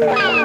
Wow.